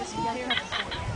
やりまして